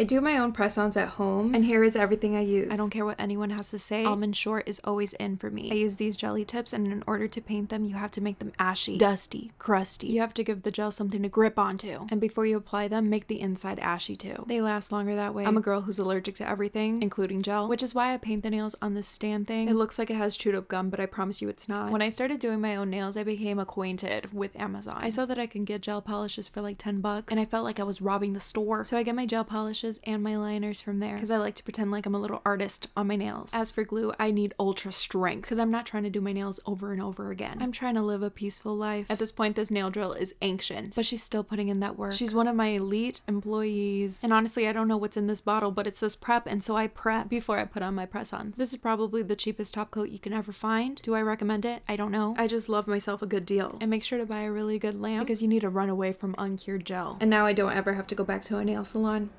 I do my own press-ons at home, and here is everything I use. I don't care what anyone has to say. Almond Short is always in for me. I use these jelly tips, and in order to paint them, you have to make them ashy, dusty, crusty. You have to give the gel something to grip onto. And before you apply them, make the inside ashy too. They last longer that way. I'm a girl who's allergic to everything, including gel, which is why I paint the nails on this stand thing. It looks like it has chewed up gum, but I promise you it's not. When I started doing my own nails, I became acquainted with Amazon. I saw that I can get gel polishes for like 10 bucks, and I felt like I was robbing the store. So I get my gel polishes and my liners from there because I like to pretend like I'm a little artist on my nails. As for glue, I need ultra strength because I'm not trying to do my nails over and over again. I'm trying to live a peaceful life. At this point, this nail drill is ancient, but she's still putting in that work. She's one of my elite employees. And honestly, I don't know what's in this bottle, but it says prep, and so I prep before I put on my press-ons. This is probably the cheapest top coat you can ever find. Do I recommend it? I don't know. I just love myself a good deal. And make sure to buy a really good lamp because you need to run away from uncured gel. And now I don't ever have to go back to a nail salon.